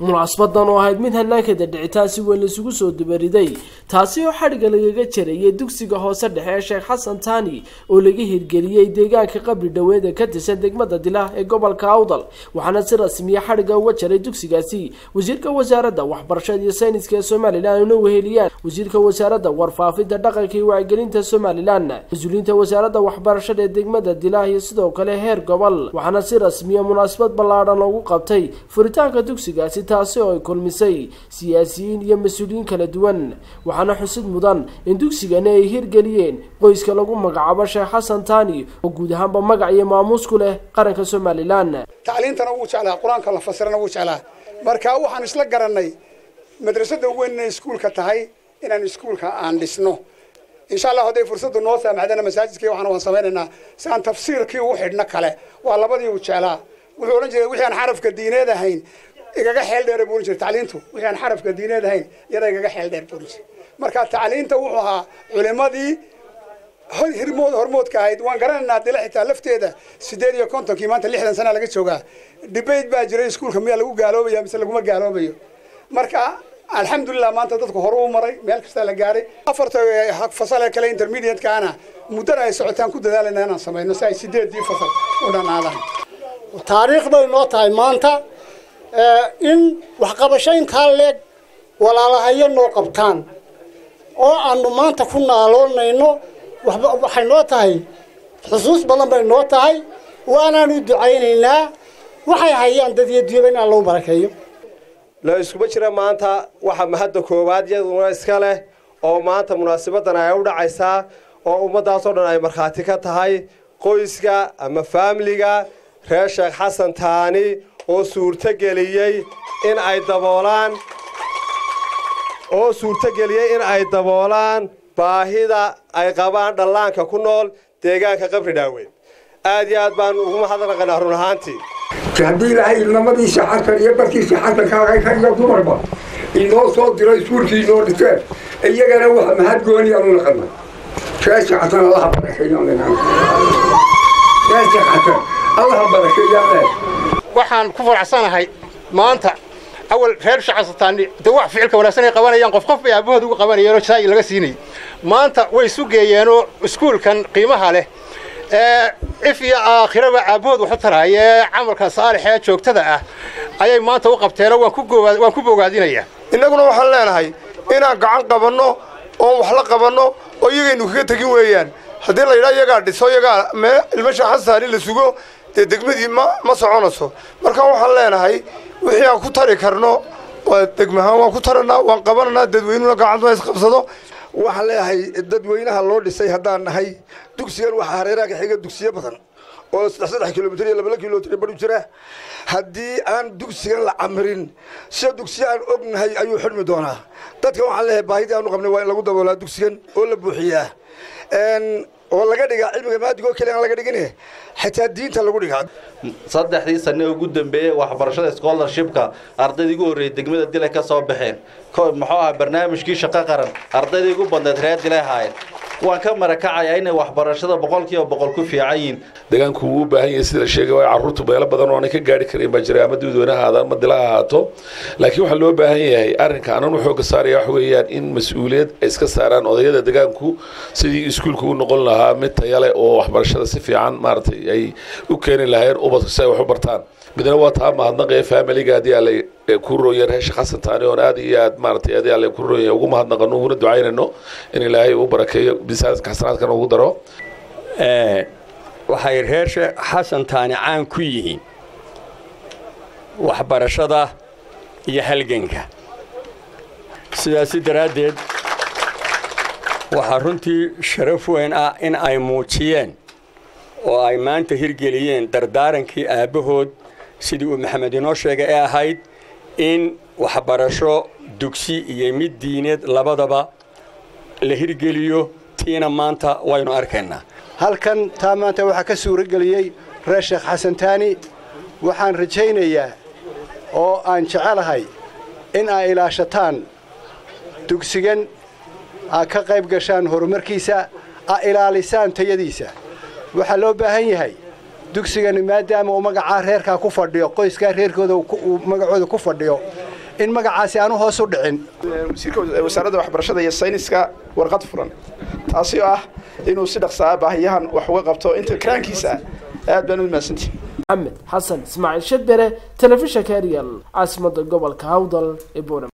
munaasabadan oo ahayd mid hanaanka dadhicitaan si weyn laisugu soo dubariday taasi oo xadhigga lagaga jarayay dugsiga hoose dhexe ee sheekh xasan taani oo laga hirgeliyey deegaanka qabri dhoweed ee ka tirsan degmada dilah ee gobolka awdal. Waxaana si rasmiya xadhigga uga jaray dugsigaasi. Wasiirka wasaaradda waxbarashada iyo sayniska ee somalilan una weheliyaan wasiirka wasaaradda warfaafinta dhaqanka iyo wacyigelinta somalilan. Mas'uuliyiinta wasaaradda waxbarashada ee degmada dilah iyo sidoo kale heer gobol. Waxaana si rasmiya munaasabad ballaadhan loogu qabtay. Furitaanka dugsigaasi taasi oo ay kulmisay siyaasiyiin iyo mas'uuliyiin kala duwan waxaana xusid mudan in dugsigani ay hirgeliyeen qoyska lagu magacaabo sheekh xasan taani oo guud ahaanba magac iyo maamuus ku leh qaranka somalilan. Tacliintana wuu jeclaa qur'aanka la fasirana wuu jeclaa. Marka waxaan isla garanay madrasada weyn inay iskuulka tahay inaan iskuulka aan dhisno. Insha allah hadday fursaddu noo saamaxdana masaajidkii waxaan waan samaynaynaa si aan tafsiirkii ugu xidhno kale. Waa labadii uu jeclaa. Wuxuu odhan jiray wixii aan xarafka diineed ahayn igaga xeel dheer buu jiray tacliintu wixii aan xarafka diineed ahayn iyada igaga xeel dheer buu jiray. Marka tacliinta wuxuu ahaa culimadii hirmood hormoodka ahayd. Waan garanaynaa dila xitaa lafteeda sideed iyo kontonkii maanta lixdan sana laga joogaa. Debate baa jiray iskuulka miyaa lagu gaaloobaya mise laguma gaaloobayo? Marka alxamdulilah maanta dadku hore u maray meel kastaa la gaaray. Afarta fasal ee kale intermediate-kaana muddana ay socotaan ku dadaalayna inaan samayno si ay sideedii fasal u dhanaadaan. Taariikh bay noo tahay maanta in waxqabashayntaa leeg walaalahayo noo qabtaan oo aanu maanta ku naaloonayno waxay noo tahay xusuus badan bay noo tahay waanaanu ducaynaynaa waxay hayaan dad iyo dunyaba in allau barakeeyo. La iskuma jira maanta waxa mahadda koowaad yaduna iska leh oo maanta munaasabadan ay u dhacaysaa oo ummaddaasoo dhan ay markhaati ka tahay qoyska ama faamiliga reer sheekh xasan taani oo suurtogeliyey in ay daboolaan oo suurtogeliyey in ay daboolaan baahida ay qabaan dhallaanka ku nool deegaanka qabri dhaaweyn aad iyo aad baan ugu mahadnaqanaa run ahaantii. Haddii ilaahay ilnamadiisa xasan iyo barkiisa xasanka iyo dumarba inoo soo diro iskuulkii inoo dhiseen iyagana wax mahad gooni aanu naqanay. Reesha xasan allaha xasan allaha barakeeyaa waxaan ku faraxsanahay maanta. Awal reer shacasataani de wax ficilka wanaagsan ay qabanayaan qof qof bay aabahooda uga qabanayeenoo jaayi laga siinayay maanta way isu geeyeenoo iskuulkan qiimaha leh. Ee if iyo aakhiraba aabbahood waxu taraya ee camalka saalix ee joogtada ah ayay maanta u qabteenoo waan ku bogaadinayaa innaguna waxaan leenahay inaan gacan qabanno oon wax la qabanno oo iyagaynu kaga tegin weeyaan. Haddii la yidhaa iyagaa dhiso iyagaa mee ilmasha xasaani la sugo dee degmadii ma ma soconayso. Marka waxaan leenahay wixii aan ku tari karno waa degmahaan waan ku taranaa waan qabananaa dadweynuna gacantuna isqabsado waxaan leeyahay dadweynaha loo dhisay haddaan nahay dugsigan waxaa hareeraha xiga dugsiyo badan oo saddex saddex kilomitr iyo labala kilomitr badhu jira. Haddii aan dugsigan la camirin sida dugsiya aan ognahay ayuu xidhmi doonaa. Dadkan waxaan leeyahay baahidii aanu qabnay waa in lagu daboolaa dugsigan oo la buuxiyaa oo laga dhigaa cilmiga maadigo keli aan laga dhigin xitaa diinta lagu dhigaa. Saddexdii sane ugu dambeeyey waxbarashada scholarshipka ardaydii ugu horreeyey degmada dilay ka soo baxeen. Muxuu ahaa barnaamijkii shaqo qaran ardaydii ugu badneed reer dilay ahaayeen waan ka marakacayaa inay waxbarashada boqolkiiba boqol ku fiican yihiin. Deegaanku wuu u baahan yahay sida sheegay waa carruurtu meelo badan oo aanay ka gaari karin baa jiray ama dadweynaha ahaada ama dila ha ahaato. Laakiin waxaa loo baahan yahay arrinka anan xooga saaraya waxa weeyaan in mas'uuliyad ay iska saaraan odayada deegaanku sidii iskuulka u noqon lahaa mid taya leh oo waxbarashada si fiican maaragtay ay u keeni lahayn ubadka si ay wax u bartaan. Midna waa taa mahadnaqaya faamiliga haddii alle ku rooya reesha xasan taani oon aad iyo aad maaragtay haddii alle ku rooya ugu mahadnaqano uguna ducaynayno in ilaahay uu barakeeyo bisaadka xasanaadkana ugu daro. Waxay reer xasan taani caan ku yihiin waxbarashada iyo halganka. Sidaasi daraaddeed waxaa runtii sharaf weyn ah in ay muujiyeen oo ay maanta hirgeliyeen dardaarankii aabbahood sidii uu maxamed inoo sheegay ee ahayd in waxbarasho dugsi iyo mid diineed labadaba la hirgeliyo. Tiina maanta waynu arkaynaa. Halkan taa maanta waxaa ka suurageliyey reer sheekh xasan taani. Waxaan rajaynayaa oo aan jecelahay in ay ilaashataan dugsigan aad ka qayb gashaan horumarkiisa aad ilaalisaan tayadiisa. Waxaa loo baahan yahay dugsigani maadaama uu magacaa reerkaa ku fadhiyo qoyskaa reerkooda uu magacooda ku fadhiyo in magacaasi aanu hoos u dhicin. Wasiirka wasaaradda waxbarashada iyo sayniska warqad furan taasi oo ah inuu si dhaqsaa baahiyahan wax uga qabto inta karaankiisa aad baan u mahadsantihi maxamed xasan ismaaciil shadbere telefishanka ariel caasimada gobolka hawdal ee boorama